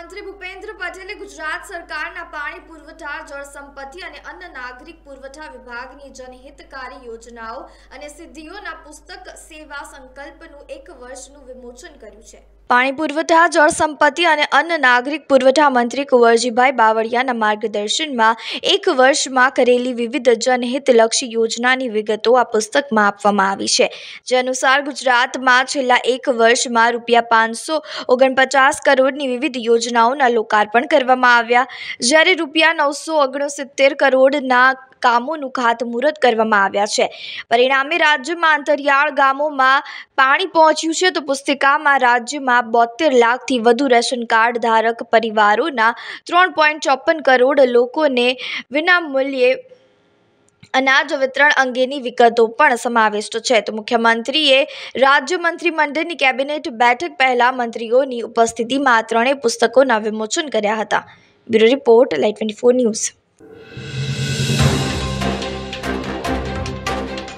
મુખ્યમંત્રી ભૂપેન્દ્ર પટેલે ગુજરાત સરકારના પાણી પુરવઠા, જળ સંપત્તિ અને અન્ન નાગરિક પુરવઠા વિભાગની જનહિતકારી યોજનાઓ અને સિદ્ધિઓના પુસ્તક સેવા સંકલ્પનું એક વર્ષનું વિમોચન કર્યું છે. પાણી પુરવઠા, જળ સંપત્તિ અને અન્ન નાગરિક પુરવઠા મંત્રી કુંવરજીભાઈ બાવળિયાના માર્ગદર્શનમાં એક વર્ષમાં કરેલી વિવિધ જનહિતલક્ષી યોજનાની વિગતો આ પુસ્તકમાં આપવામાં આવી છે. જે અનુસાર ગુજરાતમાં છેલ્લા એક વર્ષમાં રૂપિયા પાંચસો ઓગણપચાસ કરોડની વિવિધ યોજનાઓના લોકાર્પણ કરવામાં આવ્યા. જ્યારે રૂપિયા નવસો ઓગણસિત્તેર કરોડના કામોનું ખાતમુહૂર્ત કરવામાં આવ્યા છે. પરિણામે રાજ્યમાં અંતરિયાળ ગામોમાં પાણી પહોંચ્યું છે તો પુસ્તિકામાં રાજ્યમાં બોતેર લાખથી વધુ રેશન કાર્ડ ધારક પરિવારોના ત્રણ પોઈન્ટ ચોપન કરોડ લોકોને વિનામૂલ્યે અનાજ વિતરણ અંગેની વિગતો પણ સમાવિષ્ટ છે. તો મુખ્યમંત્રીએ રાજ્ય મંત્રીમંડળની કેબિનેટ બેઠક પહેલા મંત્રીઓની ઉપસ્થિતિમાં ત્રણેય પુસ્તકોના વિમોચન કર્યા હતા. Bureau report light twenty four news.